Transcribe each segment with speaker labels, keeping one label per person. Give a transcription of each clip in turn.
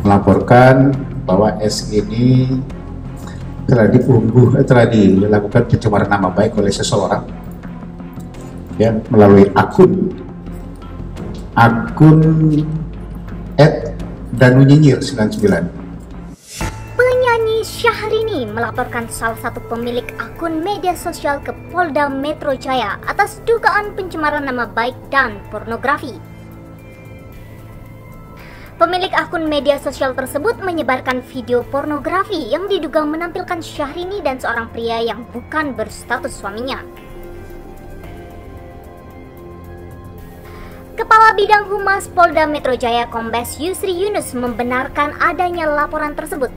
Speaker 1: melaporkan bahwa S ini telah diunggah eh, telah dilakukan pencemaran nama baik oleh seseorang ya melalui akun akun at Danu Nyinyir 99
Speaker 2: Penyanyi Syahrini melaporkan salah satu pemilik akun media sosial ke Polda Metro Jaya atas dugaan pencemaran nama baik dan pornografi. Pemilik akun media sosial tersebut menyebarkan video pornografi yang diduga menampilkan Syahrini dan seorang pria yang bukan berstatus suaminya. Kepala Bidang Humas Polda Metro Jaya Kombes Yusri Yunus membenarkan adanya laporan tersebut.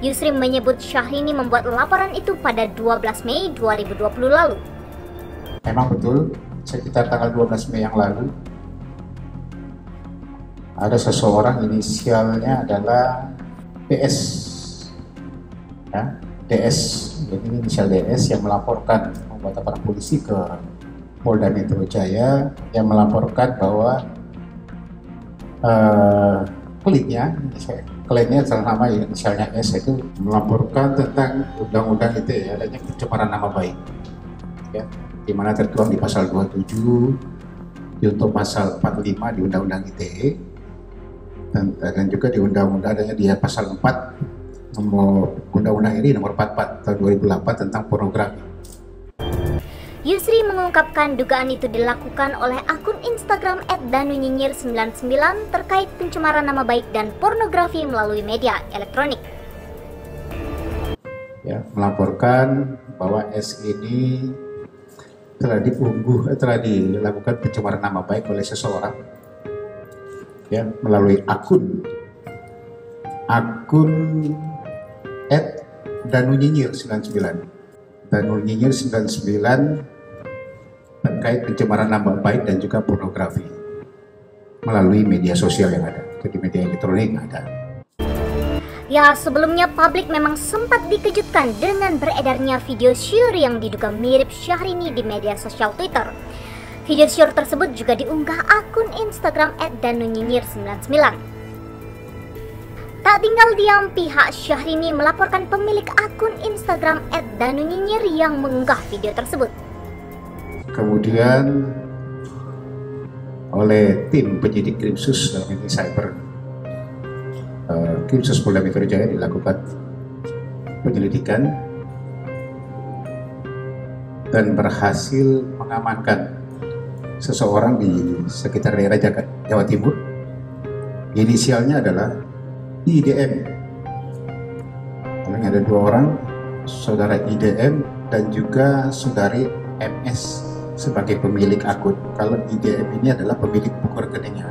Speaker 2: Yusri menyebut Syahrini membuat laporan itu pada 12 Mei 2020 lalu.
Speaker 1: Memang betul, sekitar tanggal 12 Mei yang lalu, ada seseorang inisialnya adalah DS ya DS jadi inisial DS yang melaporkan membuat laporan polisi ke Polda Metro Jaya yang melaporkan bahwa uh, kliennya kliennya nama inisialnya S itu melaporkan tentang undang-undang itu ya adanya pencemaran nama baik. Ya di mana tertuang di pasal 27 untuk pasal 45 di Undang-Undang ITE dan, dan juga di undang-undang adanya di pasal 4 nomor undang-undang ini nomor 44 tahun 2008 tentang pornografi.
Speaker 2: Yusri mengungkapkan dugaan itu dilakukan oleh akun Instagram @danunyinyir99 terkait pencemaran nama baik dan pornografi melalui media elektronik.
Speaker 1: Ya, melaporkan bahwa S ini telah diunggah eh, telah dilakukan pencemaran nama baik oleh seseorang ya melalui akun. Akun at Danu Nyinyir 99 Danu Nyinyir 99 terkait pencemaran nama baik dan juga pornografi melalui media sosial yang ada. Jadi media elektronik ada.
Speaker 2: Ya, sebelumnya publik memang sempat dikejutkan dengan beredarnya video syur yang diduga mirip Syahrini di media sosial Twitter. Video short tersebut juga diunggah akun Instagram @danunyinyir99. Tak tinggal diam, pihak Syahrini melaporkan pemilik akun Instagram @danunyinyir yang mengunggah video tersebut.
Speaker 1: Kemudian oleh tim penyidik Krimsus dalam ini cyber uh, Krimsus Polda Metro Jaya dilakukan penyelidikan dan berhasil mengamankan seseorang di sekitar daerah Jawa Timur. Inisialnya adalah IDM. Lalu ada dua orang, saudara IDM dan juga saudari MS sebagai pemilik akun. Kalau IDM ini adalah pemilik buku rekeningnya.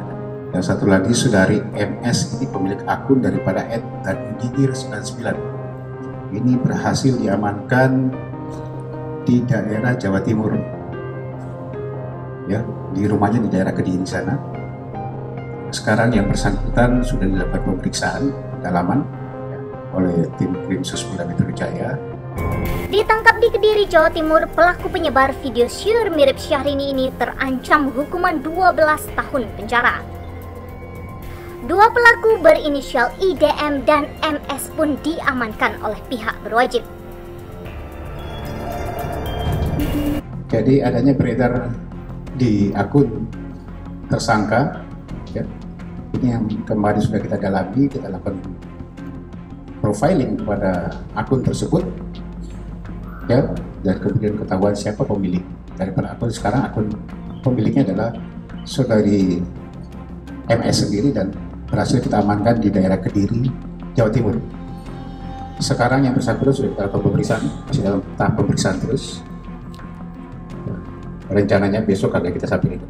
Speaker 1: Dan satu lagi saudari MS ini pemilik akun daripada Ed dan Udinir 99. Ini berhasil diamankan di daerah Jawa Timur ya di rumahnya di daerah Kediri sana. Sekarang yang bersangkutan sudah dilakukan pemeriksaan dalaman ya, oleh tim Krimsus Polda Metro Jaya.
Speaker 2: Ditangkap di Kediri, Jawa Timur, pelaku penyebar video syur mirip Syahrini ini terancam hukuman 12 tahun penjara. Dua pelaku berinisial IDM dan MS pun diamankan oleh pihak berwajib.
Speaker 1: Jadi adanya beredar di akun tersangka ya. Ini yang kemarin sudah kita dalami kita lakukan profiling kepada akun tersebut ya. Dan kemudian ketahuan siapa pemilik daripada akun. Sekarang akun pemiliknya adalah saudari MS sendiri dan berhasil kita amankan di daerah Kediri Jawa Timur. Sekarang yang bersangkutan sudah lakukan pemeriksaan masih dalam tahap pemeriksaan terus rencananya besok akan kita sampaikan.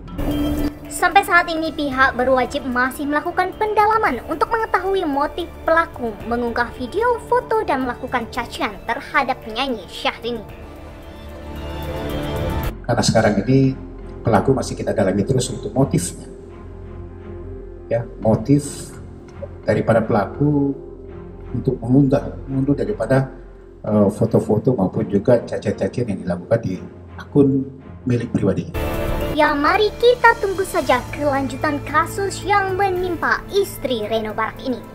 Speaker 2: Sampai saat ini pihak berwajib masih melakukan pendalaman untuk mengetahui motif pelaku mengunggah video, foto, dan melakukan cacian terhadap penyanyi Syahrini.
Speaker 1: Karena sekarang ini pelaku masih kita dalami terus untuk motifnya. Ya, motif daripada pelaku untuk mengunggah, mengunduh daripada eh, foto-foto uh, maupun juga cacian-cacian yang dilakukan di akun milik pribadi.
Speaker 2: Ya mari kita tunggu saja kelanjutan kasus yang menimpa istri Reno Barak ini.